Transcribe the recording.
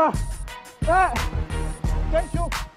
わあ大丈夫